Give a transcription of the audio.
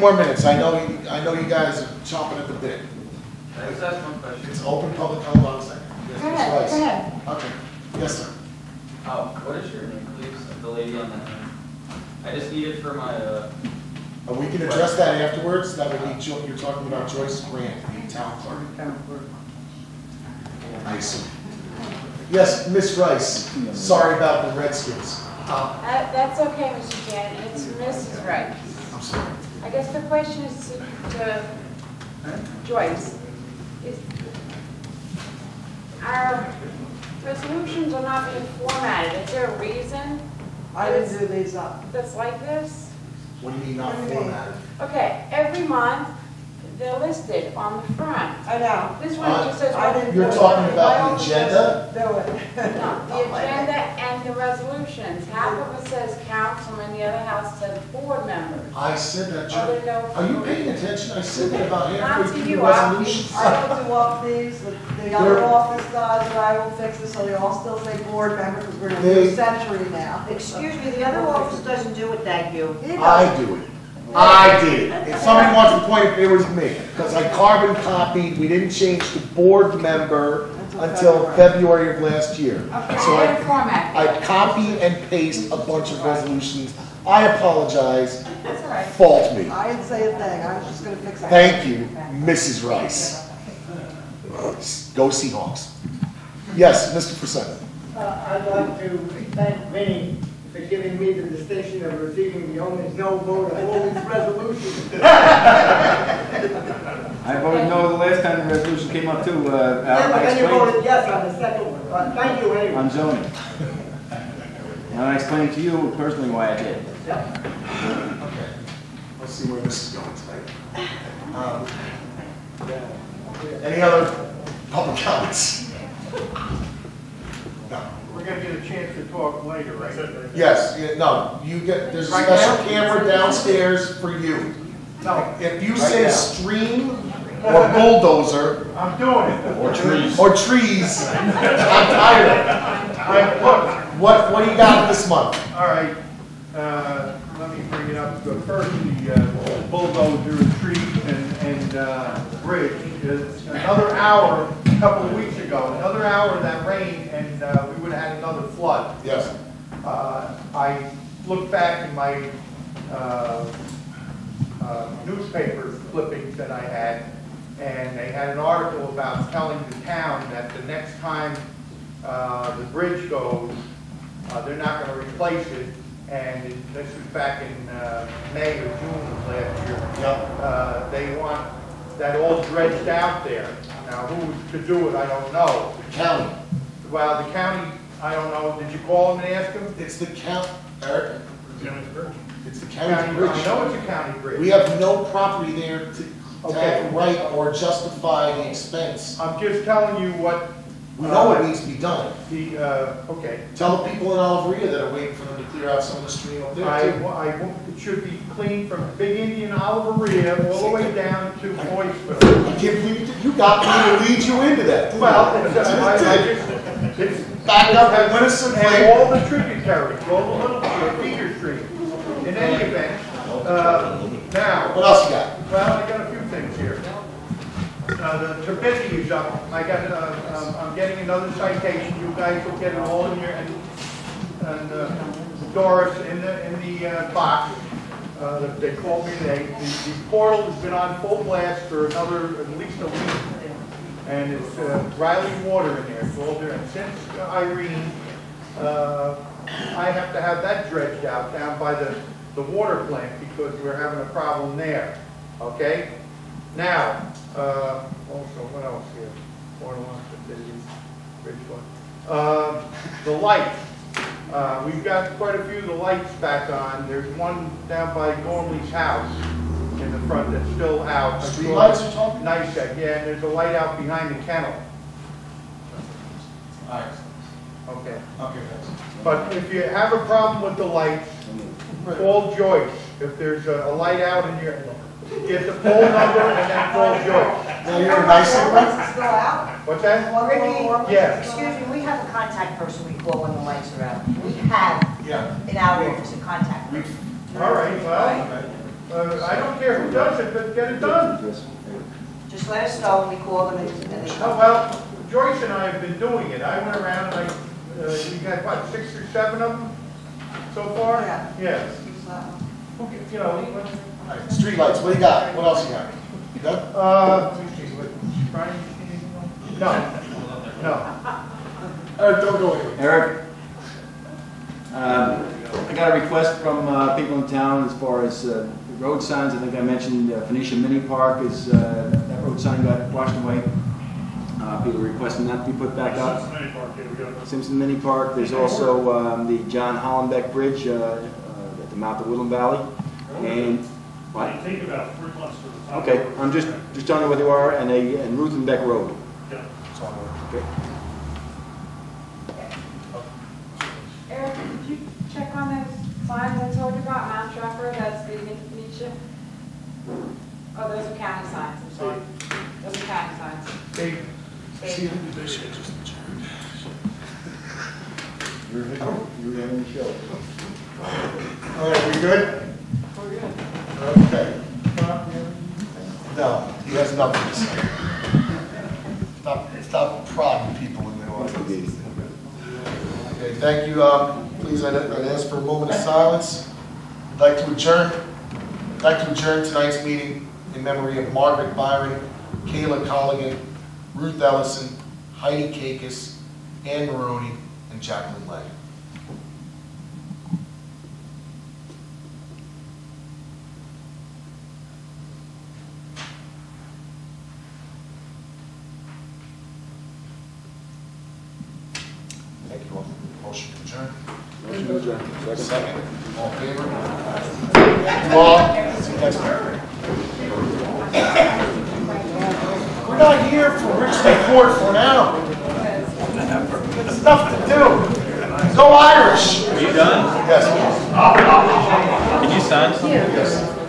More minutes, I know, you- I know you guys are chomping at the bit. Can I just ask one question? It's open public, hold on a second. Yes, Go ahead, Rice. go ahead. Okay, yes, sir. Oh, what is your name, please? The lady on the end. I just need it for my, uh, Uh, We can address that afterwards, that would be, Jo- you're talking about Joyce Grant, the town clerk. I see. Yes, Ms. Rice, sorry about the Redskins. Uh, That's okay, Mr. Janet, it's Mrs. Wright. I'm sorry. I guess the question is to- to Joyce. Is Our resolutions are not being formatted, is there a reason I didn't do these up. that's like this? What do you mean not What do you mean? formatted? Okay, every month, they're listed on the front. I know. This one just says. I didn't. You're talking about the agenda? doesn't Do it. No, the agenda and the resolutions. Half of it says councilman, the other half says board members. I said that, Are Jo- no? are you paying attention? I said that about Not halfway to through the you, I- resolution. I don't do up these, the, the other They're- office does, and I will fix it, so they all still say board member, because we're in a They- new century now. Excuse me, the other office doesn't do it, thank you. He does. I do it. I did it. If somebody wants to point it, it was me. Because I carbon copied, we didn't change the board member until February of last year. Okay, So I I, format. I copy and paste a bunch of resolutions. I apologize, That's all right. fault me. I didn't say a thing, I was just gonna fix it. Thank you, Mrs. Rice. Go Seahawks. Yes, Mr. Pacino. Uh, I'd like to thank Vinnie for giving me the distinction of receiving the only no vote of all these resolutions. I voted no the last time the resolution came up too. Uh, Yeah, Al, but I then you explained voted yes on the second one. But thank you anyway. on zoning. And I explained to you personally why I did. Okay. Let's see where this is going tonight. Um, Any other public comments? No. We're gonna get a chance to talk later, right? Yes, yeah, no, you get, there's a Right special now? camera downstairs for you. No, If you Right say now. stream or bulldozer I'm doing it. Or trees. or trees, I'm tired. I, look, What, what do you got this month? all right, uh, let me bring it up. The First, the uh, bulldozer, tree, and, and, uh, bridge. Is Another hour, a couple of weeks ago, another hour of that rain, and, uh, we would've had another flood. Yes. Uh, I looked back in my uh, uh, newspaper clippings that I had, and they had an article about telling the town that the next time uh, the bridge goes, uh, they're not going to replace it, and it- this was back in uh, May or June of last year. Yep. Uh, They want that all dredged out there. Now, who to do it, I don't know. The county. Well, the county, I don't know, did you call them and ask them? It's the count, Eric? It's the County, county I bridge. know it's a county bridge. We have no property there to, to Okay. right or justify the expense. I'm just telling you what. We know what needs to be done. The, uh, okay. Tell the people in Oliverea that are waiting for them to clear out some of the stream up I, there too. I, it should be clean from Big Indian Oliverea all the way down to. I can't believe you you got me to lead you into that. Well, it's, uh, I, I just, it's. Back up at Winston And all the tributaries, all the little uh, feeder streams. In any event, uh, now. What else you got? Well, I got a few things here. Uh, the is up, I got, uh, um, I'm getting another citation, you guys will get it all in your, and, and uh, Doris, in the, in the uh, box. Uh, they called me today, the, the portal has been on full blast for another, at least a week. And it's uh, Riley water in there, it's all there, and since Irene, uh, I have to have that dredged out down by the, the water plant because we're having a problem there, okay? Now, uh, also, what else here? Water line, facilities, bridge one. Uh, the lights, uh, we've got quite a few of the lights back on. There's one down by Gormley's house in the front that's still out. Street lights you're talking? Nice, yeah, and there's a light out behind the kennel. All right. Okay. Okay, thanks. But if you have a problem with the lights, call Joyce. If there's a, a light out in your, get the pole number and then call Joyce. Now, you're a nice Everyone's still out? What's that? One Ricky, more, Yeah. Excuse me, we have a contact person we call when the lights are out. We have Yeah. in our office a contact person. All right, well, Uh, I don't care who does it, but get it done. Just let us know when we call them and and they Oh, come. well, Joyce and I have been doing it. I went around and I, uh, you got what, six or seven of them so far? Yeah. Yes. Who can- You know, what- All right, streetlights, what do you got? What else you got? You good? uh, let me see, what, Brian, no, no. Eric, don't go anywhere. Eric, um, I got a request from uh, people in town as far as uh, road signs. I think I mentioned uh, Phoenicia Mini Park is, uh, that road sign got washed away. Uh, People requesting that to be put back up. Simpson Mini Park, there's also um, the John Hollenbeck Bridge uh, at the Woodland Valley. And, what? Take about three months to the top. Okay, I'm just, just telling you where they are, and a, and Ruthenbeck Road. Yeah. Okay. Eric, did you check on those signs I told you about, Mount Trafford, that's the Phoenicia? Oh, those are county signs, I'm sorry. Those are county signs. They, You're having a show. All right, we good? Good. Okay. No, he has nothing to say. Stop, stop prodding people in the audience. Okay, thank you. Um, Please, I'd I'd ask for a moment of silence. I'd like to adjourn, I'd like to adjourn tonight's meeting in memory of Margaret Byron, Kayla Colligan, Ruth Ellison, Heidi Kakis, Ann Maroney, and Jacqueline Legg. Thank you all. Motion to adjourn. Second. All in favor? Thank you all. See you next time. We're not here for Richmond Court for now. Got stuff to do. Go Irish. Are you done? Yes. Can you sign something? Yes.